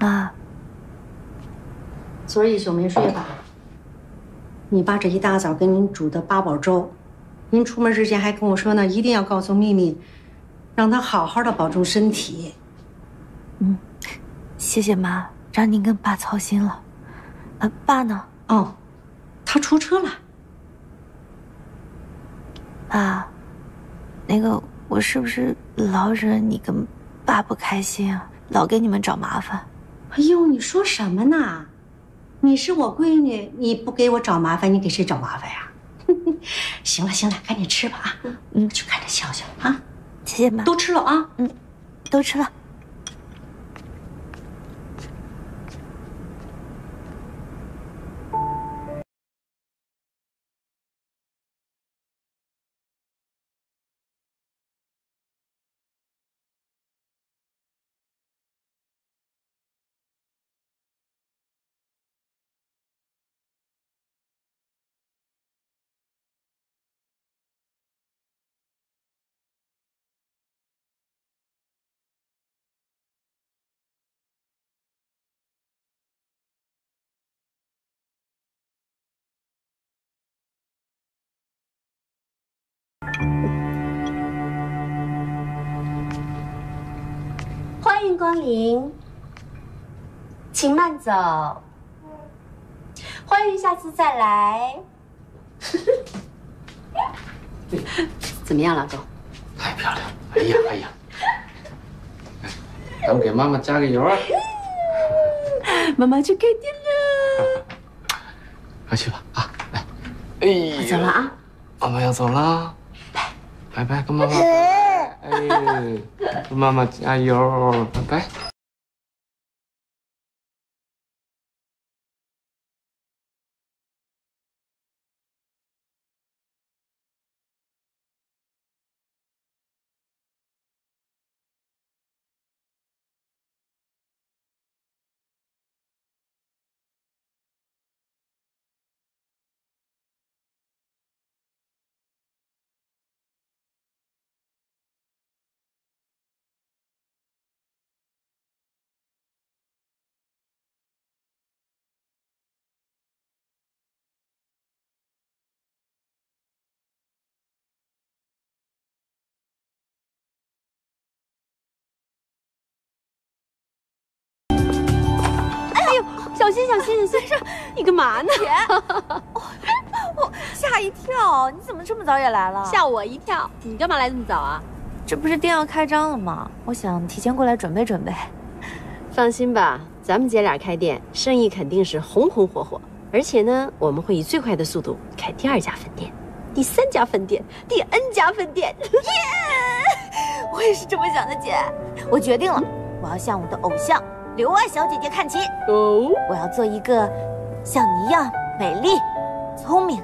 妈，昨儿一宿没睡吧？你爸这一大早给您煮的八宝粥，您出门之前还跟我说呢，一定要告诉秘密，让他好好的保重身体。嗯，谢谢妈，让您跟爸操心了。呃，爸呢？哦，他出车了。爸，那个我是不是老惹你跟爸不开心啊？老给你们找麻烦？哎呦，你说什么呢？你是我闺女，你不给我找麻烦，你给谁找麻烦呀？行了行了，赶紧吃吧啊！嗯，去看着笑笑啊。谢谢妈，都吃了啊。嗯，都吃了。光临，请慢走。欢迎下次再来。怎么样，老公？太漂亮！哎呀哎呀，咱们给妈妈加个油啊！妈妈去开店了，快去吧啊！来，哎，我走了啊，妈妈要走了，拜拜，跟妈妈妈妈加油，拜拜。小心小心小心！你干嘛呢？姐，我吓一跳！你怎么这么早也来了？吓我一跳！你干嘛来这么早啊？这不是店要开张了吗？我想提前过来准备准备。放心吧，咱们姐俩开店，生意肯定是红红火火。而且呢，我们会以最快的速度开第二家分店、第三家分店、第 N 家分店。耶！我也是这么想的，姐。我决定了，我要向我的偶像。刘爱小姐姐看齐哦！我要做一个像你一样美丽、聪明、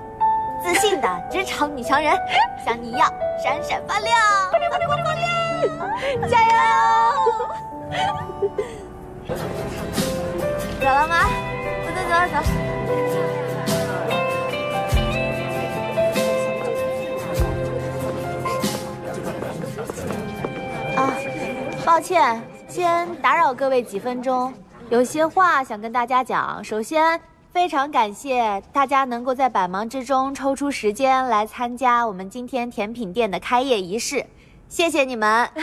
自信的职场女强人，像你一样闪闪发亮，发亮发亮发亮！加油！走了吗？走走走走。啊，抱歉。先打扰各位几分钟，有些话想跟大家讲。首先，非常感谢大家能够在百忙之中抽出时间来参加我们今天甜品店的开业仪式，谢谢你们。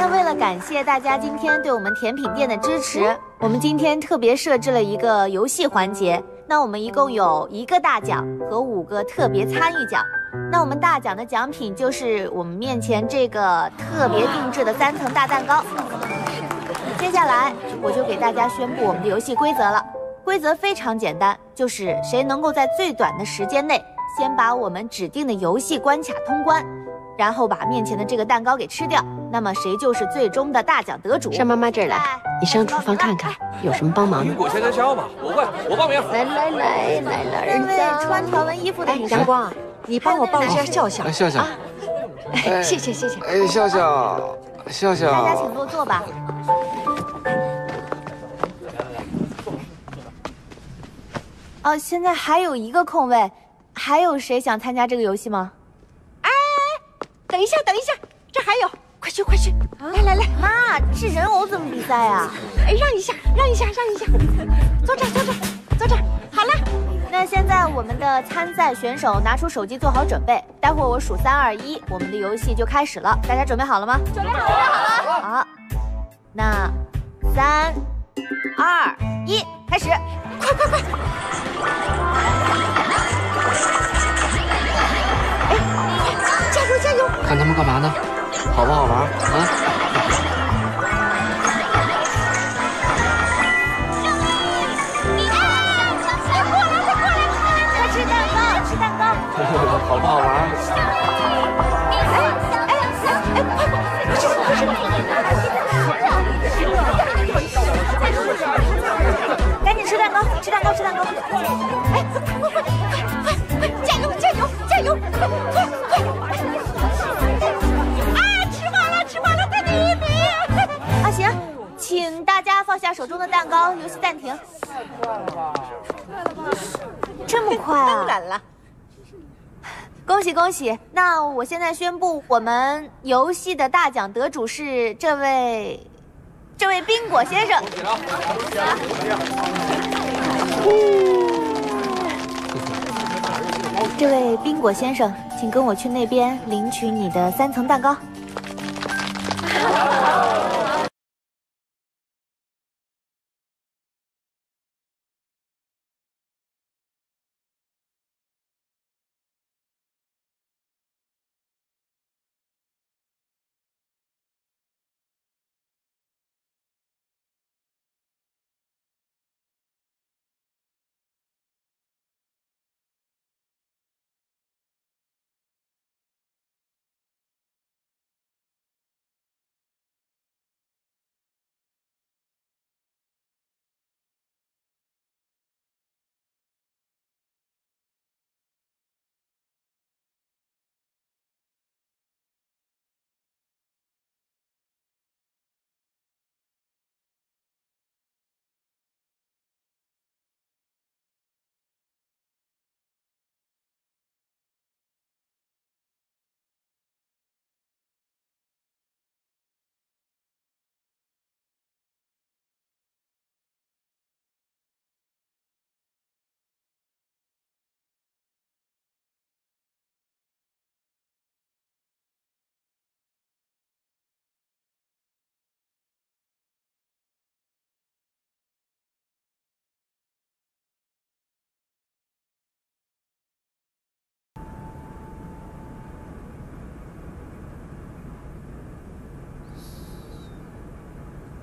那为了感谢大家今天对我们甜品店的支持，我们今天特别设置了一个游戏环节。那我们一共有一个大奖和五个特别参与奖。那我们大奖的奖品就是我们面前这个特别定制的三层大蛋糕。接下来我就给大家宣布我们的游戏规则了。规则非常简单，就是谁能够在最短的时间内先把我们指定的游戏关卡通关，然后把面前的这个蛋糕给吃掉，那么谁就是最终的大奖得主。上妈妈这儿来，你上厨房看看有什么帮忙的。苹果香蕉虾吧，我会，我报名。来来来来来，儿子，穿条纹衣服的阳光。你帮我抱一下笑笑，来笑笑，谢谢谢谢，哎笑笑笑笑，大家请落座吧。哦，现在还有一个空位，还有谁想参加这个游戏吗？哎，等一下等一下，这还有，快快去快去！来来来，妈，这人偶怎么比赛啊？哎，让一下，让一下，让一下，坐这，坐这，坐这那现在我们的参赛选手拿出手机做好准备，待会儿我数三二一，我们的游戏就开始了。大家准备好了吗？准备好了。好，那三二一，开始！快快快！哎，加油加油！看他们干嘛呢？好不好玩啊？好玩？哎哎哎！快快快去快去！赶紧吃蛋糕，吃蛋糕，吃蛋糕！哎，快快快快快！加油加油加油！快快快！啊，行，请大家放下手中的蛋糕，游戏暂停。太！快了吧？这么快啊？当然了。恭喜恭喜！那我现在宣布，我们游戏的大奖得主是这位，这位宾果先生。这位宾果先生，请跟我去那边领取你的三层蛋糕。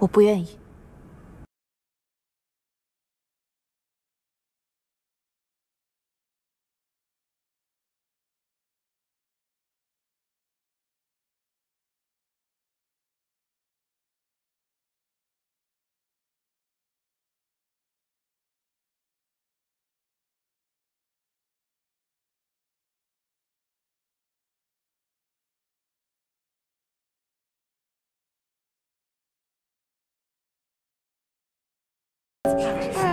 我不愿意。Yes.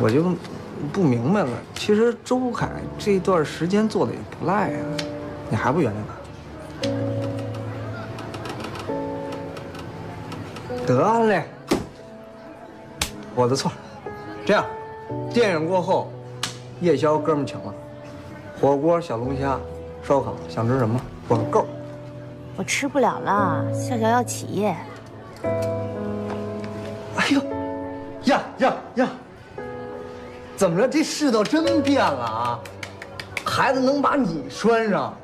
我就不明白了。其实周凯这段时间做的也不赖呀，你还不原谅他？得嘞，我的错。这样，电影过后，夜宵哥们请了，火锅、小龙虾、烧烤，想吃什么？管够。我吃不了了，笑笑要起夜。哎呦，呀呀呀！怎么着？这世道真变了啊！孩子能把你拴上？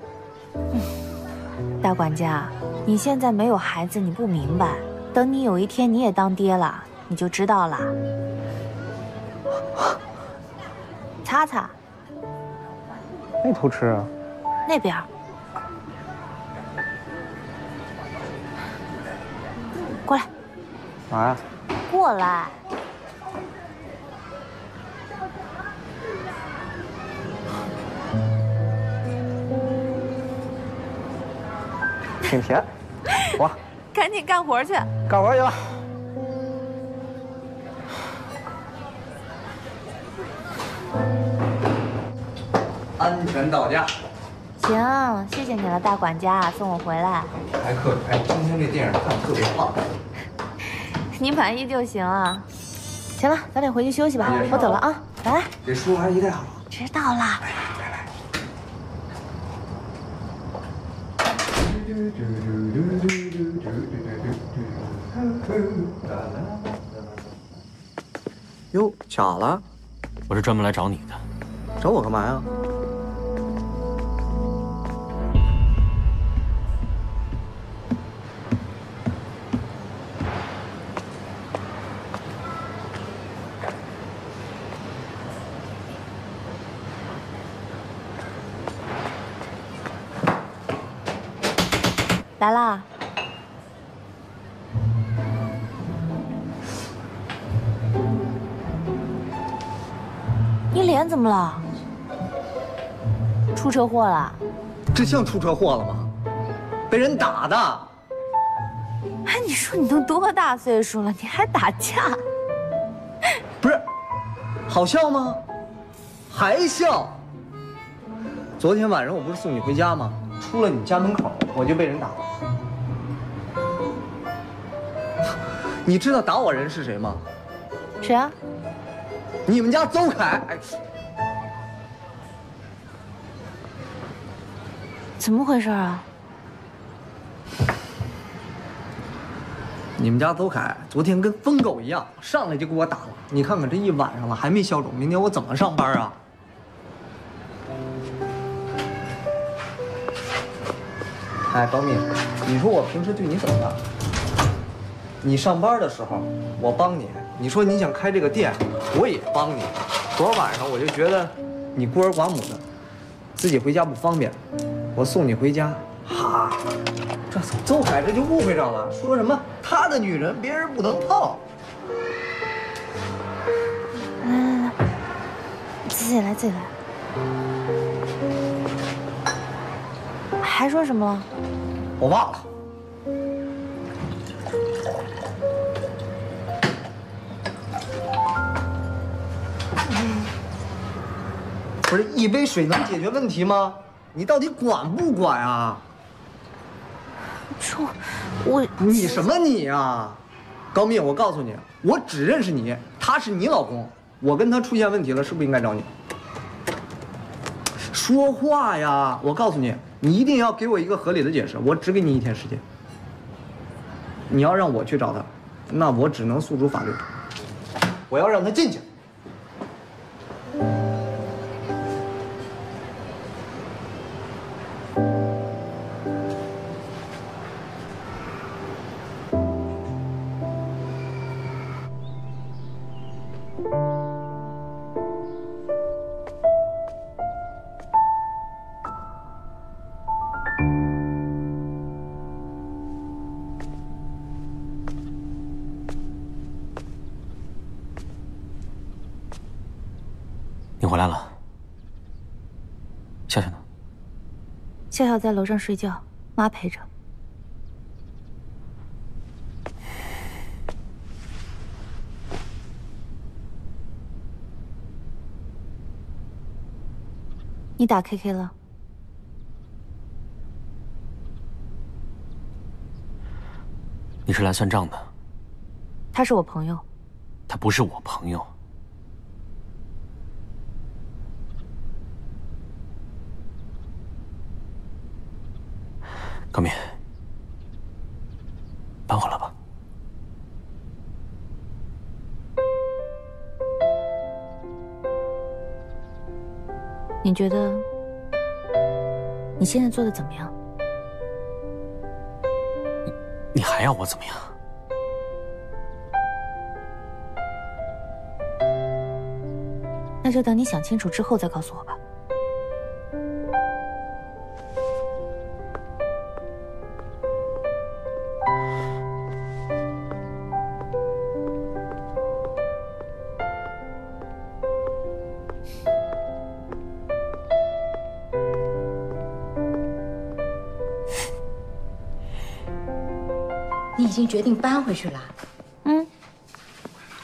大管家，你现在没有孩子，你不明白。等你有一天你也当爹了，你就知道了。擦擦。那偷吃啊？那边。过来，嘛呀？过来，挺甜，我！赶紧干活去，干活去吧。安全到家。行，谢谢你了，大管家，送我回来。还客气，哎，今天这电影看的特别棒。你满意就行啊。行了，早点回去休息吧，我走了啊，拜拜。这书阿姨带好了。知道了。拜拜。哟，巧了，我是专门来找你的。找我干嘛呀？你脸怎么了？出车祸了？这像出车祸了吗？被人打的。哎，你说你都多大岁数了，你还打架？不是，好笑吗？还笑？昨天晚上我不是送你回家吗？出了你家门口，我就被人打了。你知道打我人是谁吗？谁啊？你们家邹凯。怎么回事啊？你们家邹凯昨天跟疯狗一样，上来就给我打了。你看看这一晚上了还没消肿，明天我怎么上班啊？哎，高敏，你说我平时对你怎么样？你上班的时候，我帮你；你说你想开这个店，我也帮你。昨晚上我就觉得你孤儿寡母的，自己回家不方便，我送你回家。哈，这邹海这就误会上了，说什么他的女人别人不能碰。来来来，自己来自己来。还说什么了？我忘了。不是一杯水能解决问题吗？你到底管不管啊？说，我你什么你啊？高密，我告诉你，我只认识你，他是你老公，我跟他出现问题了，是不是应该找你？说话呀！我告诉你，你一定要给我一个合理的解释，我只给你一天时间。你要让我去找他，那我只能诉诸法律，我要让他进去。笑笑在楼上睡觉，妈陪着。你打 KK 了。你是来算账的，他是我朋友，他不是我朋友。高敏，搬回来吧。你觉得你现在做的怎么样？你还要我怎么样？那就等你想清楚之后再告诉我吧。经决定搬回去了？嗯，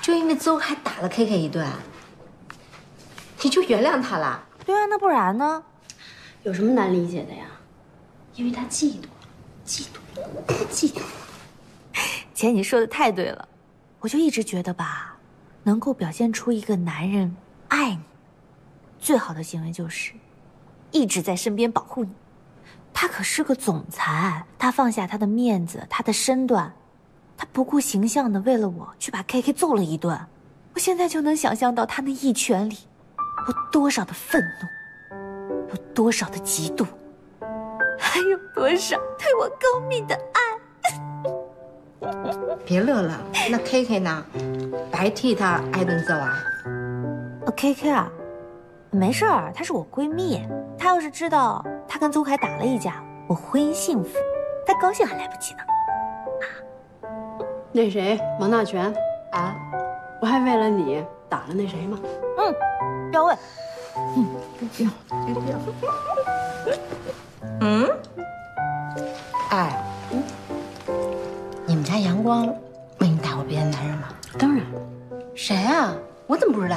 就因为邹还打了 K K 一顿，你就原谅他了？对啊，那不然呢？有什么难理解的呀？因为他嫉妒，嫉妒，嫉妒。姐，你说的太对了，我就一直觉得吧，能够表现出一个男人爱你，最好的行为就是一直在身边保护你。他可是个总裁，他放下他的面子，他的身段，他不顾形象的为了我去把 K K 揍了一顿。我现在就能想象到他那一拳里有多少的愤怒，有多少的嫉妒，还有多少对我高密的爱。别乐了，那 K K 呢？白替他挨顿揍啊？哦，K K 啊，没事儿，她是我闺蜜。她要是知道她跟邹凯打了一架，我婚姻幸福，她高兴还来不及呢。那谁，王大全，啊？不还为了你打了那谁吗？嗯，不要问。嗯？别要，别要。嗯哎，你们家阳光为你打过别的男人吗？当然，谁啊？我怎么不知道？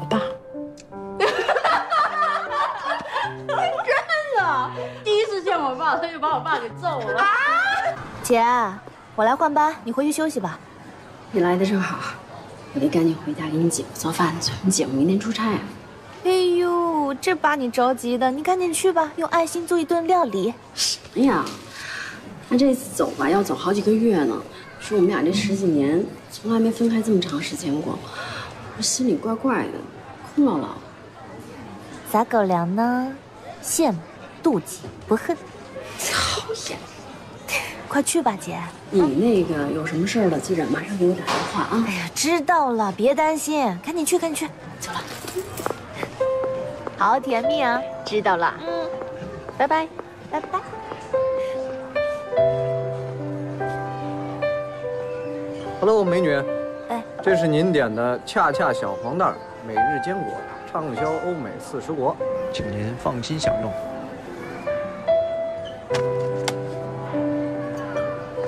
我爸。真的，第一次见我爸，他就把我爸给揍了。啊姐，我来换班，你回去休息吧。你来的正好，我得赶紧回家给你姐夫做饭去。你姐夫明天出差啊。哎呦，这把你着急的，你赶紧去吧，用爱心做一顿料理。什么呀，他这次走吧，要走好几个月呢。说我们俩这十几年从来没分开这么长时间过，我心里怪怪的，空落落。撒狗粮呢？羡慕、妒忌、不恨。讨厌！快去吧，姐。你那个有什么事儿了，记着马上给我打电话啊。哎呀，知道了，别担心，赶紧去，赶紧去。走了。好甜蜜啊！知道了。嗯，拜拜，拜拜。Hello，美女，哎，这是您点的恰恰小黄蛋每日坚果，畅销欧美四十国，请您放心享用。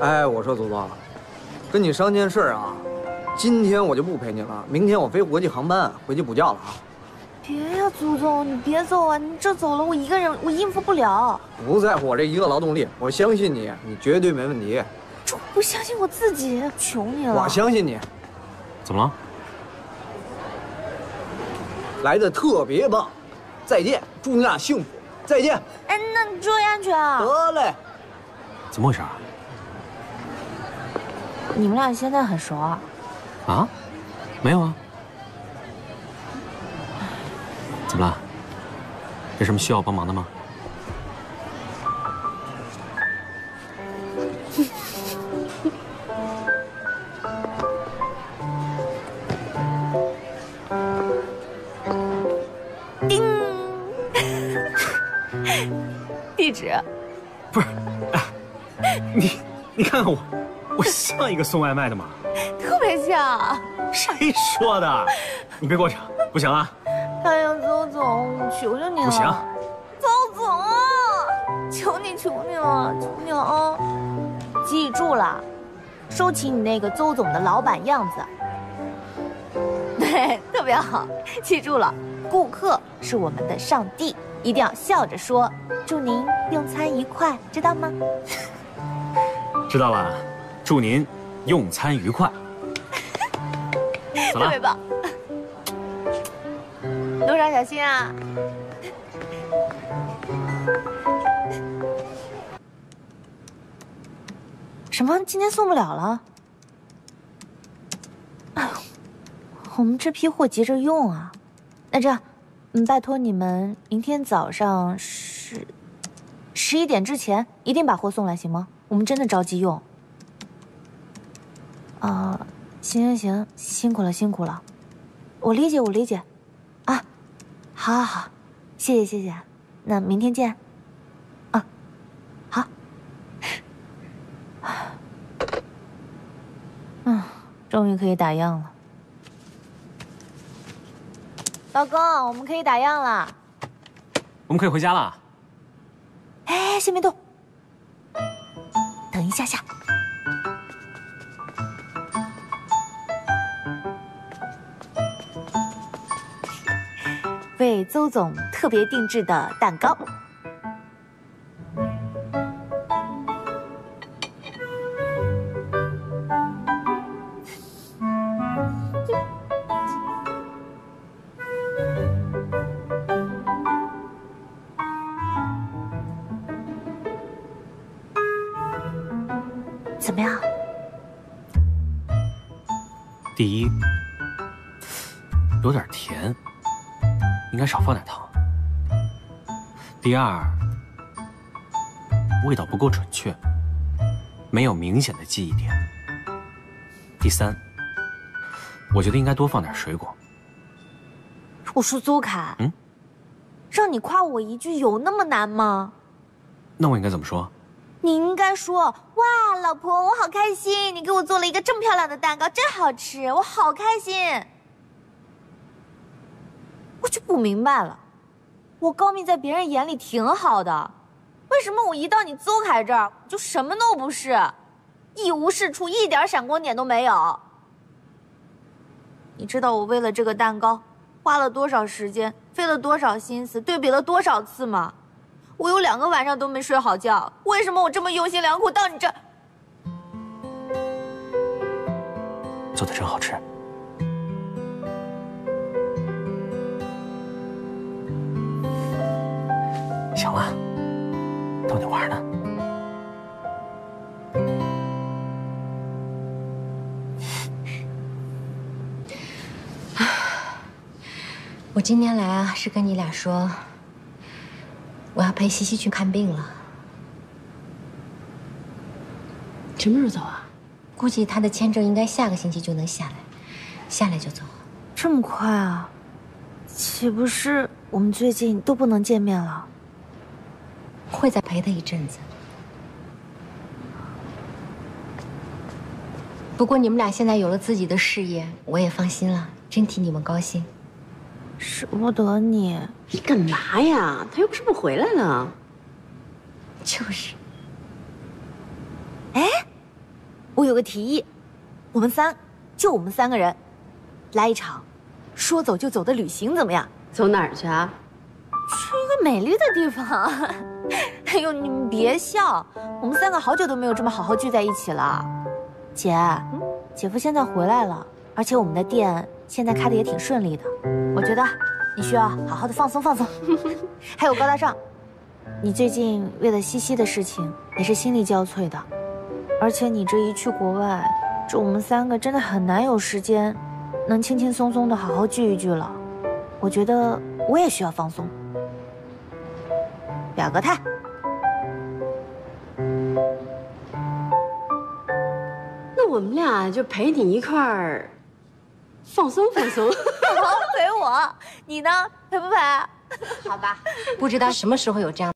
哎，我说祖宗，跟你商件事儿啊，今天我就不陪你了，明天我飞国际航班回去补觉了啊。别呀，祖宗，你别走啊！你这走了，我一个人我应付不了。不在乎我这一个劳动力，我相信你，你绝对没问题。这我不相信我自己，求你了。我相信你，怎么了？来的特别棒。再见，祝你俩幸福。再见。哎，那你注意安全啊！得嘞。怎么回事啊？你们俩现在很熟啊？啊？没有啊。怎么了？有什么需要我帮忙的吗？叮，地址。不是，哎，你你看看我，我像一个送外卖的吗？特别像。谁说的？你别过去，不行啊！哎呀，邹总，我求求你了。不行。邹总，求你求你了，求你了啊！记住了，收起你那个邹总的老板样子。对，特别好，记住了，顾客是我们的上帝，一定要笑着说：“祝您用餐愉快”，知道吗？知道了，祝您用餐愉快。走了特别。棒。路上小心啊！什么？今天送不了了？我们这批货急着用啊。那这样，嗯，拜托你们明天早上十十一点之前一定把货送来，行吗？我们真的着急用。啊、行行行，辛苦了辛苦了，我理解我理解，啊，好好好，谢谢谢谢，那明天见，啊，好，嗯，终于可以打烊了，老公，我们可以打烊了，我们可以回家了。哎，先别动，等一下下。为邹总特别定制的蛋糕。怎么样？第一，有点甜，应该少放点糖。第二，味道不够准确，没有明显的记忆点。第三，我觉得应该多放点水果。我说邹凯，嗯，让你夸我一句有那么难吗？那我应该怎么说？你应该说哇，老婆，我好开心，你给我做了一个这么漂亮的蛋糕，真好吃，我好开心。我就不明白了，我高蜜在别人眼里挺好的，为什么我一到你邹凯这儿就什么都不是，一无是处，一点闪光点都没有？你知道我为了这个蛋糕花了多少时间，费了多少心思，对比了多少次吗？我有两个晚上都没睡好觉，为什么我这么用心良苦到你这儿？做的真好吃。玩呢。我今天来啊，是跟你俩说，我要陪西西去看病了。什么时候走啊？估计他的签证应该下个星期就能下来，下来就走。这么快啊？岂不是我们最近都不能见面了？会再陪他一阵子。不过你们俩现在有了自己的事业，我也放心了，真替你们高兴。舍不得你，你干嘛呀？他又不是不回来了。就是，哎我有个提议，我们三，就我们三个人，来一场说走就走的旅行，怎么样？走哪儿去啊？去一个美丽的地方。哎呦，你们别笑，我们三个好久都没有这么好好聚在一起了。姐，姐夫现在回来了，而且我们的店现在开的也挺顺利的。我觉得你需要好好的放松放松。还有高大上，你最近为了西西的事情也是心力交瘁的，而且你这一去国外，这我们三个真的很难有时间，能轻轻松松的好好聚一聚了。我觉得我也需要放松。表个态。那我们俩就陪你一块儿放松放松。好，陪我，你呢？陪不陪？好吧。不知道什么时候有这样